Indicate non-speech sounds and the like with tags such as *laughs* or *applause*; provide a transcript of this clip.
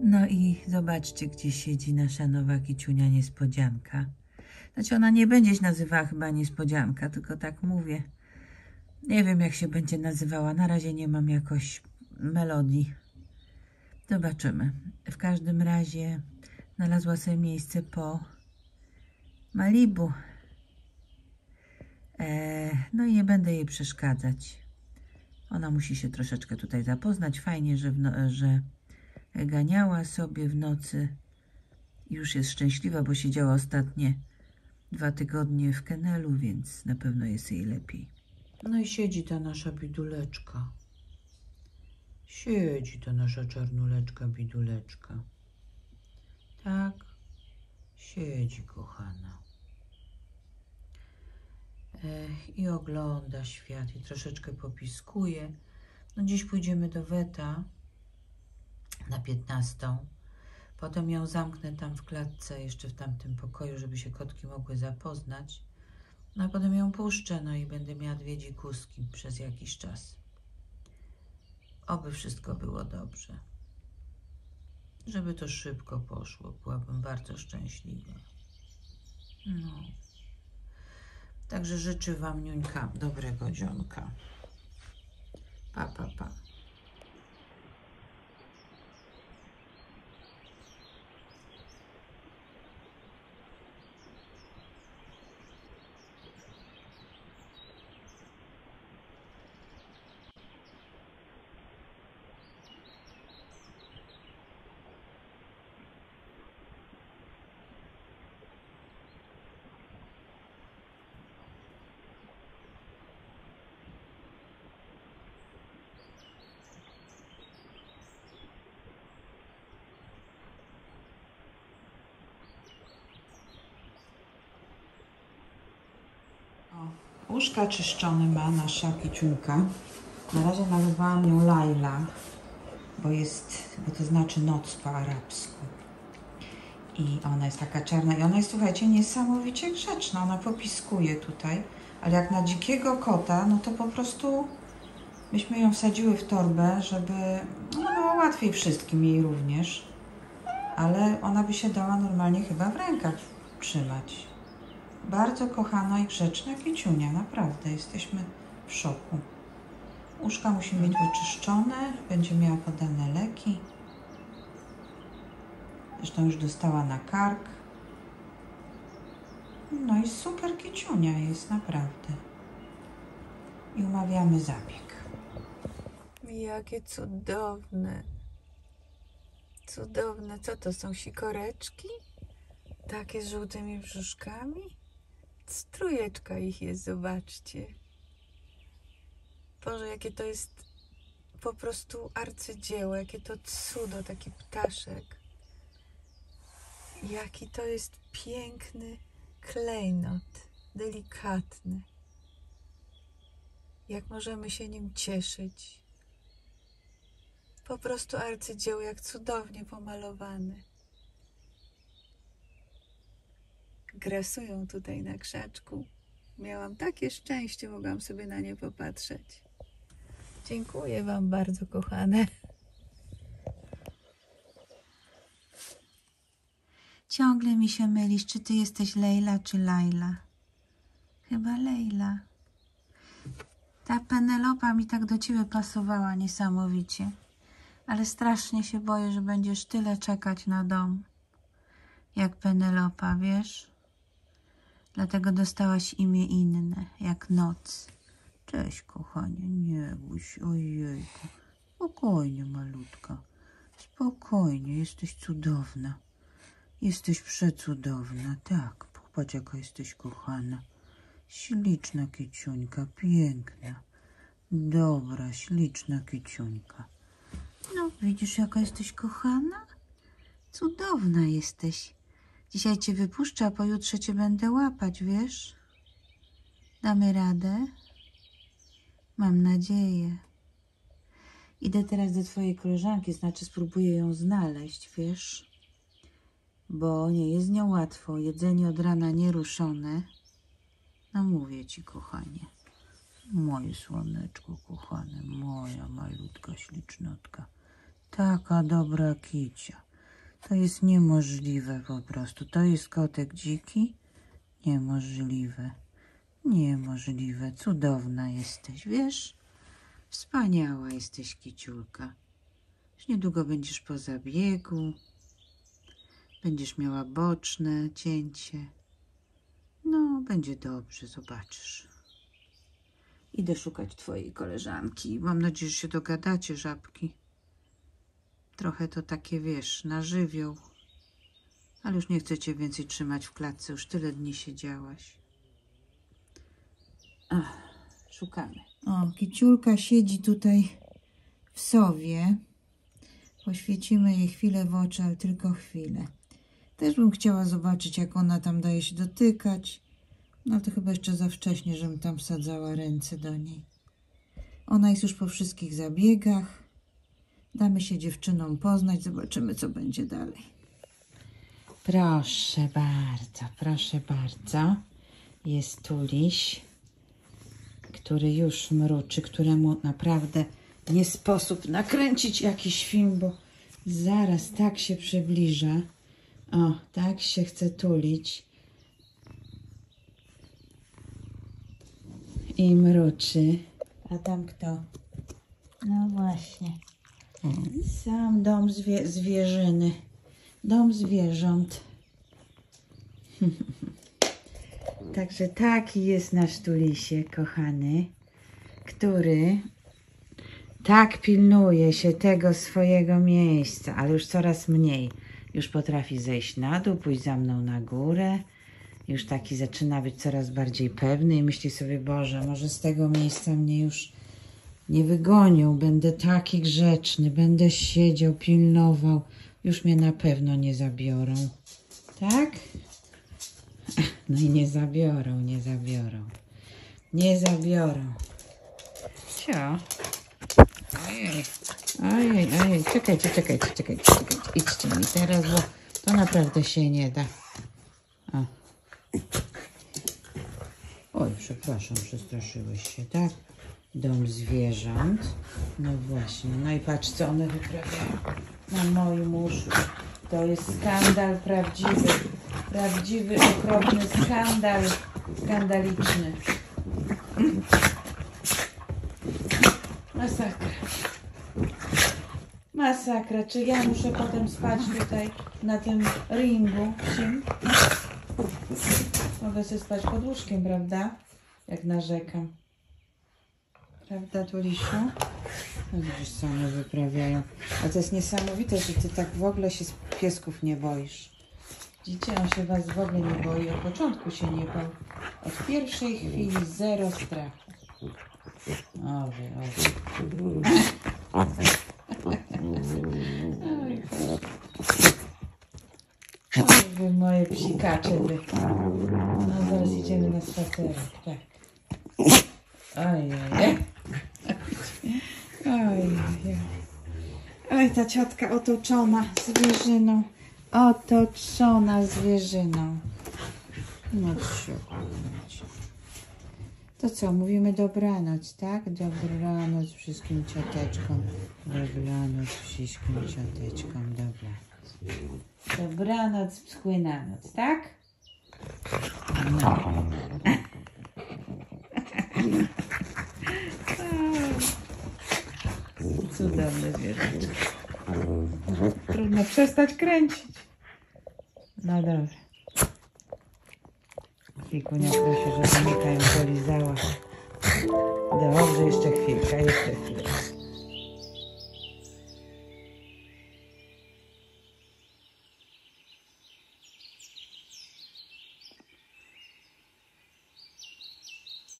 No i zobaczcie, gdzie siedzi nasza nowa kiciunia niespodzianka. Znaczy ona nie będzie się nazywała chyba niespodzianka, tylko tak mówię. Nie wiem, jak się będzie nazywała. Na razie nie mam jakoś melodii. Zobaczymy. W każdym razie znalazła sobie miejsce po Malibu. E, no i nie będę jej przeszkadzać. Ona musi się troszeczkę tutaj zapoznać. Fajnie, że, no, że ganiała sobie w nocy. Już jest szczęśliwa, bo siedziała ostatnie dwa tygodnie w kenelu, więc na pewno jest jej lepiej. No i siedzi ta nasza biduleczka. Siedzi ta nasza czarnuleczka, biduleczka. Tak, siedzi, kochana. I ogląda świat i troszeczkę popiskuje. No dziś pójdziemy do Weta na 15. Potem ją zamknę tam w klatce, jeszcze w tamtym pokoju, żeby się kotki mogły zapoznać. No a potem ją puszczę, no i będę miała dwie dzikuski przez jakiś czas. Oby wszystko było dobrze. Żeby to szybko poszło, byłabym bardzo szczęśliwa. No. Także życzę Wam, Niuńka, dobrego dzionka. Pa, pa, pa. O, Uszka czyszczone ma nasza kiciulka. Na razie nazywałam ją Laila, bo jest, bo to znaczy noc po arabsku. I ona jest taka czarna i ona jest, słuchajcie, niesamowicie grzeczna. Ona popiskuje tutaj, ale jak na dzikiego kota, no to po prostu myśmy ją wsadziły w torbę, żeby no było łatwiej wszystkim jej również. Ale ona by się dała normalnie chyba w rękach trzymać. Bardzo kochana i grzeczna kiciunia, naprawdę. Jesteśmy w szoku. Uszka musi mieć wyczyszczone, będzie miała podane leki. Zresztą już dostała na kark. No i super kiciunia jest, naprawdę. I umawiamy zabieg. Jakie cudowne. Cudowne. Co to są sikoreczki? Takie z żółtymi brzuszkami? Strujeczka ich jest, zobaczcie. Boże, jakie to jest po prostu arcydzieło, jakie to cudo, taki ptaszek. Jaki to jest piękny klejnot, delikatny. Jak możemy się nim cieszyć. Po prostu arcydzieło, jak cudownie pomalowane. Grasują tutaj na krzaczku. Miałam takie szczęście, mogłam sobie na nie popatrzeć. Dziękuję Wam bardzo, kochane. Ciągle mi się mylisz, czy Ty jesteś Lejla, czy Laila. Chyba Lejla. Ta Penelopa mi tak do Ciebie pasowała niesamowicie. Ale strasznie się boję, że będziesz tyle czekać na dom. Jak Penelopa, wiesz? Dlatego dostałaś imię inne, jak noc. Cześć, kochanie, nie bój się, ojejku. Spokojnie, malutka. Spokojnie, jesteś cudowna. Jesteś przecudowna, tak. Popatrz, jaka jesteś kochana. Śliczna kiciuńka, piękna. Dobra, śliczna kiciuńka. No, widzisz, jaka jesteś kochana? Cudowna jesteś. Dzisiaj cię wypuszczę, a pojutrze cię będę łapać, wiesz? Damy radę? Mam nadzieję. Idę teraz do twojej koleżanki, znaczy spróbuję ją znaleźć, wiesz? Bo nie jest nią łatwo. Jedzenie od rana nieruszone. No mówię ci, kochanie. Moje słoneczko kochane, moja malutka ślicznotka. Taka dobra kicia. To jest niemożliwe po prostu. To jest kotek dziki? Niemożliwe. Niemożliwe. Cudowna jesteś, wiesz? Wspaniała jesteś, kiciulka. Już niedługo będziesz po zabiegu. Będziesz miała boczne cięcie. No, będzie dobrze, zobaczysz. Idę szukać twojej koleżanki. Mam nadzieję, że się dogadacie, żabki. Trochę to takie, wiesz, na żywioł. Ale już nie chcę cię więcej trzymać w klatce. Już tyle dni siedziałaś. Ach, szukamy. O, kiciulka siedzi tutaj w sowie. Poświecimy jej chwilę w oczy, ale tylko chwilę. Też bym chciała zobaczyć, jak ona tam daje się dotykać. No to chyba jeszcze za wcześnie, żebym tam wsadzała ręce do niej. Ona jest już po wszystkich zabiegach. Damy się dziewczynom poznać, zobaczymy, co będzie dalej. Proszę bardzo, proszę bardzo. Jest tu liś, który już mruczy, któremu naprawdę nie sposób nakręcić jakiś film, bo zaraz tak się przybliża. O, tak się chce tulić. I mruczy. A tam kto? No właśnie. Sam dom zwie zwierzyny. Dom zwierząt. *laughs* Także taki jest nasz tulisie, kochany, który tak pilnuje się tego swojego miejsca, ale już coraz mniej. Już potrafi zejść na dół, pójść za mną na górę. Już taki zaczyna być coraz bardziej pewny i myśli sobie, Boże, może z tego miejsca mnie już nie wygonią. Będę taki grzeczny, będę siedział, pilnował. Już mnie na pewno nie zabiorą. Tak? *laughs* No i nie zabiorą, nie zabiorą. Nie zabiorą. Cio. Ojej, ojej, ojej, czekajcie, czekajcie, czekajcie, czekajcie. Idźcie mi teraz, bo to naprawdę się nie da. O. Oj, przepraszam, przestraszyłeś się, tak? Dom zwierząt. No właśnie, no i patrz, co one wyprawiają na moim łóżku. To jest skandal prawdziwy. Prawdziwy, okropny skandal. Skandaliczny. Masakra. Masakra. Czy ja muszę potem spać tutaj na tym ringu? Mogę sobie spać pod łóżkiem, prawda? Jak narzekam. Prawda, Tulisiu? No widzisz, co one wyprawiają. A to jest niesamowite, że ty tak w ogóle się piesków nie boisz. Widzicie, on się was w ogóle nie boi. Od początku się nie bał. Od pierwszej chwili zero strachu. O, wy, o, wy. Oj, Oj, wy moje psikacze, wy. No, zaraz idziemy na spacerek, tak. Oj, oj, oj. Oj, oj. Oj, ta ciotka otoczona zwierzyną. Otoczona zwierzyną. No. To co, mówimy dobranoc, tak? Dobranoc wszystkim cioteczkom. Dobranoc wszystkim cioteczkom, dobranoc. Dobranoc, pschły na noc, tak? No. *laughs* Cudowne zwierzątko. Trudno przestać kręcić. No dobra. Fikunia prosi, żeby Mika ją polizała. Dobrze, jeszcze chwilka, jeszcze chwilka.